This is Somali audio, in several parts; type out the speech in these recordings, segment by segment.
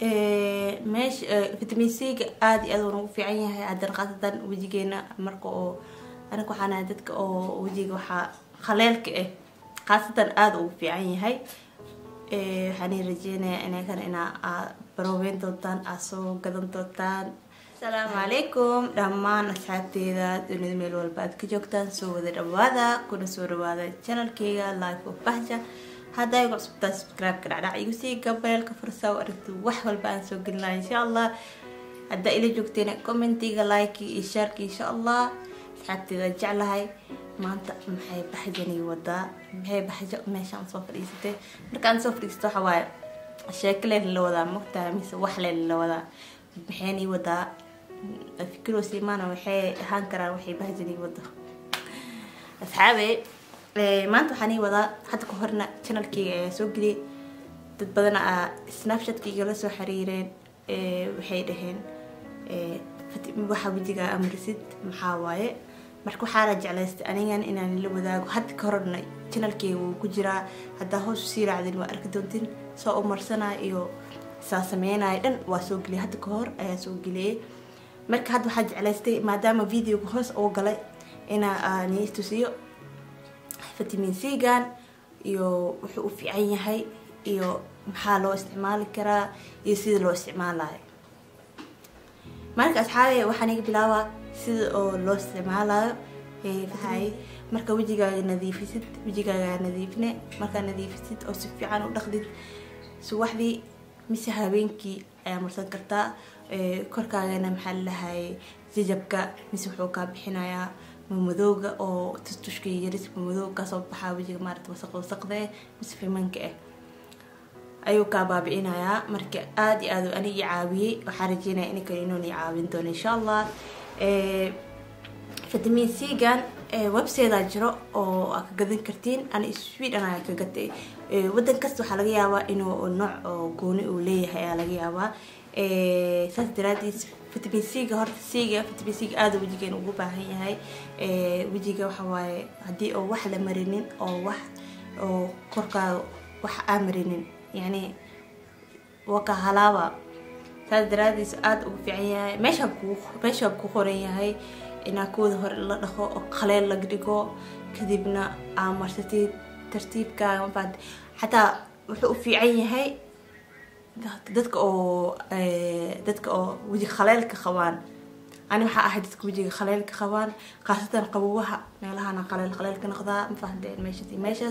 meesha vitamin c-ga aada iyo aad uuna ugu fiican yahay. Haddana khaasatan wejigeena marka oo aniga waxaan ahay dadka oo wejiga waxaa khaleelka ah khaasatan aada ugu fiican yahay. Waxaan rajeynayaa inakana inaa baroobeyn doontaan aad soo gadan doontaan. Asalaamu calaykum dhammaan asxaabteeda dunida meel walba aad ka joogtaan. Soo wada dhawaada kuna soo dhawaada channelkeyga life of bahja haddaa igu cusubtaa subscribe-ka dhacdhac igu sii gabareelka fursaa u aragti wax walba aan soo gelin laha insha allah haddaa ila joogteena commentiga like iyo shaarka insha allah asxaabteeda jeclahay maanta maxay baxjani wadaa maxay baxjo meeshaan soo fadhiisatay markaan soo fadhiisato waxa waaye sheeko leen la wadaa mogtahay mise wax leen la wadaa maxayni wadaa fikiro simaana waxay ahaan karaan waxay bahjani wado asxaabe maanta waxaan ii wadaa hadda ka horna channelkeyga ayaa soo geliyay dad badan a snapchatkeyga la soo xiriireen waxay dhaheen waxa wejiga amrisid maxaa waaye? Marka waxaana jeclaystay anigan inaan la wadaago. Hadda ka horna channelkeyga wuu ku jiraa. Haddaa hoos u sii raacdin waa arki doontin soo umarsanaa iyo saa sameynaya dhan waa soo geliyay hadda ka hor ayaa soo geliyay marka hadda waxaa jeclaystay maadaama videoga hoos oo galay inaa nii vitamin c-gan iyo wuxuu u fiican yahay iyo maxaa loo isticmaali karaa iyo sida loo isticmaalayo marka asxaabe waxaan iga bilaabaa sida oo loo isticmaalayo marka wejigaaga nadiifisid wejigaaga nadiifne markaa nadiifisid oo si fiican u dhaqdid subaxdii mise habeenkii ayaa marsan kartaa korkaagana maxaa lalahay jajabka mise wuxuu kaa bixinayaa mamadooga oo tustushka yaris mamadooga ka soo baxaa wejiga maarata wasaq wasaqda eh mise fimanka ah ayuu kaa baabi'inayaa marka aada iyo aad anigi caawiyey waxaan rajeynaya in kale inuun i caawin doono insha allah. Vitamin c-gan websitedaa jiro oo aa ka gadan kartiin. Ani sweden ayaa ka gatay wadan kasta waxaa laga yaabaa inuu nooc oo gooni uu leeyahay ayaa laga yaabaa. Saas daraadiis vitamin c-ga horta c-ga vitamin c-ga aada wejigeena ugu baahan yahay. Wejiga waxa waaye haddii oo wax la marinin oo wax oo korkaaga wax aa marinin yani waka halaaba saas daraadiis aada ugu fiican yahay. Meesha ku qoran yahay inaa kooda hore la dhaqo oo qaleel laga dhigo. Kadibna aa marsatid tartiibkaaga mafaad. Xataa wuxuu u fiican yahay dadka oo dadka oo weji khaleelka qabaan أنا وحا أحدثك بجي خليلك خوان خاصة قبوها. ميلها أنا خليل خليلك نخضاء مفاهدين ماشي دي ماشي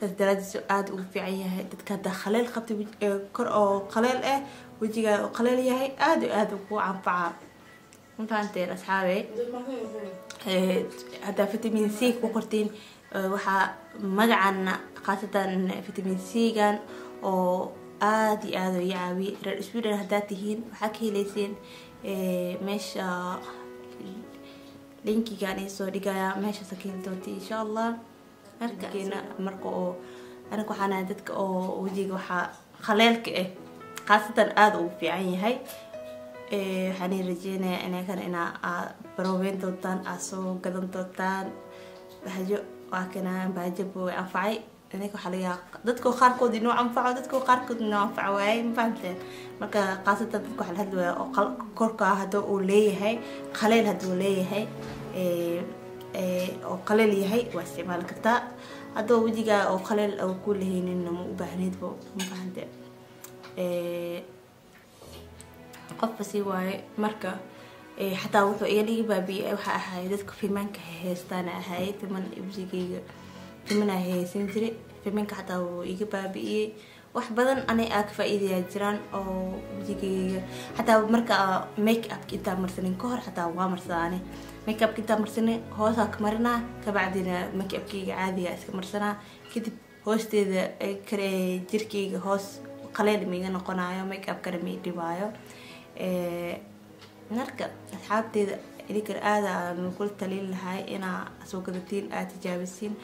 ثلاث دراجة سؤاد وفي عيها هاي تدكا دا خليل خبتي بجي إيه، كر أو خليل إيه وجي خليل يهي آد وآد وقوع عنفعا مفاهدين أصحابي. إيه، هذا فيتامين سي كوكورتين إيه، وحا مقعنا خاصة فيتامين سي كان. أو aada iyo aada i caawiyay reer sweden haddaad tihiin waxaa ka heleyseen meesha linkigan isoo dhigaya heli doonta insha allah markakeena marka oo aniga waxaan ahay dadka oo wejiga waxaa khaleelka ah khaasatan aada ugu fiican yahay. Waxaan rajeynayaa inakana inaa baroobeyn doontaan aad soo gadan doontaan. Bahjo waa kana bahjaba way anfacay ininka waxaa laga dadka qaarkood inuu anfaco dadka qaarkood inuu anfaco waaye ma marka khaasatan dadka waxaa la hadlaya oo korka haddii uu leeyahay qaleel hadduu leeyahay oo qaleel yahay waa isticmaali kartaa haddoo wejigaa oo qaleel ku lahayninna ma u baahneydba ma fahamteen sii waaye marka xataa wuxuu iga dhigi baabiye waxaa ahaay dadka fimanka heestaana ahaayay fiman wejigeyga fimanaa heysan jiray fimanka xataa wuu iga baabi'iyey wax badan ani aa ka faa-iidayaa jiraan oo wejigeyga xataa marka make upka intaa marsanin ka hor xataa waa marsadaa ani make upka intaa marsanin hoosaa ka marinaa. Kabacdina make upkeyga caadiga iska marsanaa. Kadib hoosteeda jirkeyga hoos qaleel maiga noqonayo make upkana mai dhibaayo. Marka asxaabteeda idinkar aada aan kula talin lahay inaa soo gadatiin aada tijaabisiin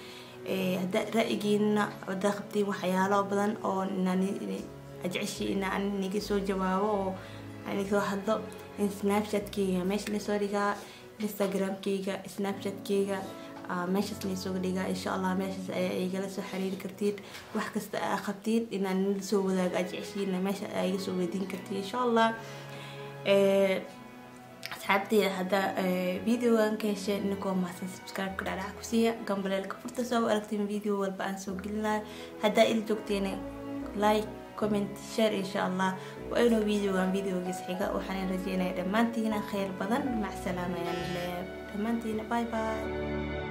ra-yigiina hadaa qabtiin waxyaalo badan oo ajeceshi inaa niga soo jawaabo oo niga soo hadlo. Snapchatkeyga meesha la soo dhigaa instagramkeyga snapchatkeyga meeshaas laysooga dhigaa. Insha allah meeshaas ayaa igala soo xiriiri kartiin wax kasta aa qabtiin inaan nila soo wadaago aad jeceshiin meesha aa iga soo weydiin kartiin insha allah asxaabteyda hadda videogan ka hesheen inikoo mahadsan subscribe-ka dhacdhaca ku siiya gambaleelka furta soo aragtiin video walba aan soo gelinayo haddaa il joogteena like comment share insha allah waa inuu videogan videogiis xiga waxaan rajeynaya dhammaantiina kheyr badan. Macsalaama ayaan leeyahay. Dhammaantiina bye bye